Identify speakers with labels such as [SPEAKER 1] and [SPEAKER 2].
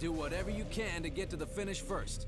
[SPEAKER 1] Do whatever you can to get to the finish first.